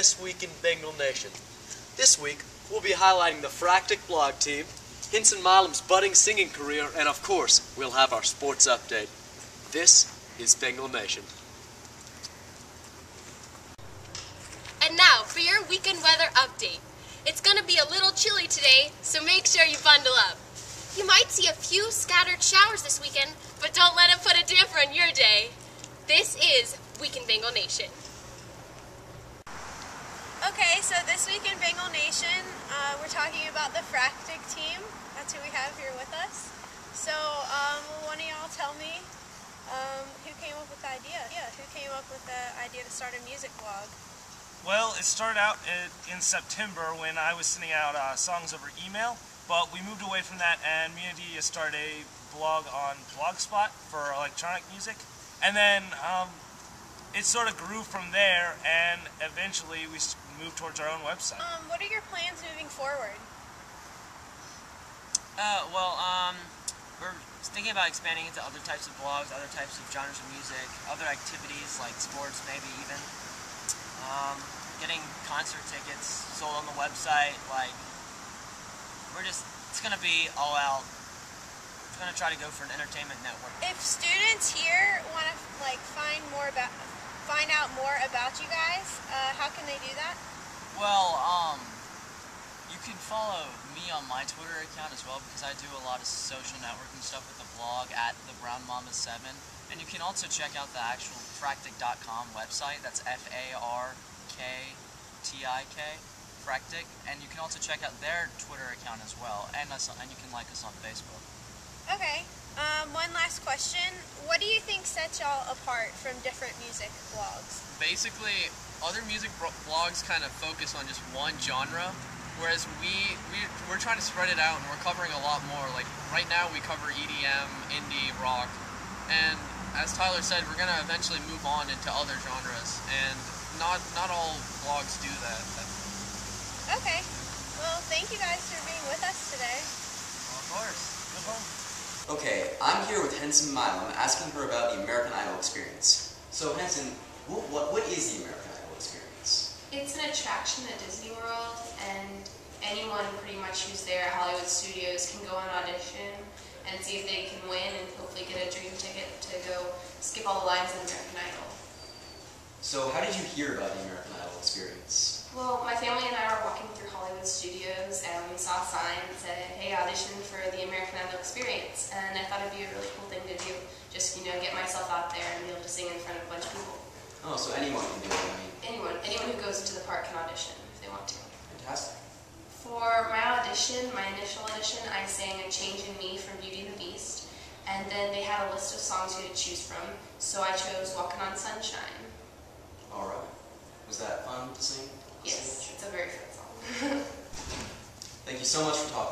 This Week in Bengal Nation. This week, we'll be highlighting the Fractic blog team, Henson Milam's budding singing career, and of course, we'll have our sports update. This is Bengal Nation. And now for your weekend weather update. It's going to be a little chilly today, so make sure you bundle up. You might see a few scattered showers this weekend, but don't let it put a damper on your day. This is Week in Bengal Nation. Okay, so this week in Bengal Nation, uh, we're talking about the Fractic team. That's who we have here with us. So, um, will one of y'all tell me um, who came up with the idea? Yeah, who came up with the idea to start a music blog? Well, it started out in, September when I was sending out uh, songs over email, but we moved away from that and me and Adia started a blog on Blogspot for electronic music. And then um, it sort of grew from there, and eventually we moved towards our own website. Um, what are your plans moving forward? Uh, well, um, we're thinking about expanding into other types of blogs, other types of genres of music, other activities like sports, maybe even. Um, getting concert tickets sold on the website, like, we're just, it's gonna be all out. We're gonna try to go for an entertainment network. If students here want to like find more about find out more about you guys, uh, how can they do that? Well, um, you can follow me on my Twitter account as well because I do a lot of social networking stuff with the blog at the Brown Mama 7. And you can also check out the actual fractic.com website. That's F A R K T I K, Fractic. And you can also check out their Twitter account as well. And, us, and you can like us on Facebook. Okay. Um, one last question. What do you think sets y'all apart from different music blogs? Basically, other music blogs kind of focus on just one genre, whereas we, we we're trying to spread it out and we're covering a lot more. Like right now, we cover EDM, indie, rock, and as Tyler said, we're gonna eventually move on into other genres, and not not all blogs do that. Okay. Well, thank you guys for being with us today. Of course. No problem. Okay, I'm here with Henson Milam, asking her about the American Idol experience. So, Henson, what, what, what is the American Idol experience? It's an attraction at Disney World, and anyone pretty much who's there at Hollywood Studios can go on audition and see if they can win and hopefully get a dream ticket to go skip all the lines in American Idol. So, how did you hear about the American Idol experience? Well, my family and I were walking through Hollywood Studios and we saw a sign that said, hey, audition for the American Idol experience. And I thought it'd be a really cool thing to do. Just, you know, get myself out there and be able to sing in front of a bunch of people. Oh, so anyone can do it, I mean. Anyone. Anyone who goes into the park can audition if they want to. Fantastic. For my audition, my initial audition, I sang A Change in Me from Beauty and the Beast. And then they had a list of songs you had to choose from. So I chose Walking on Sunshine. Alright. Was that fun to sing? Yes, it's a very fun song. Thank you so much for talking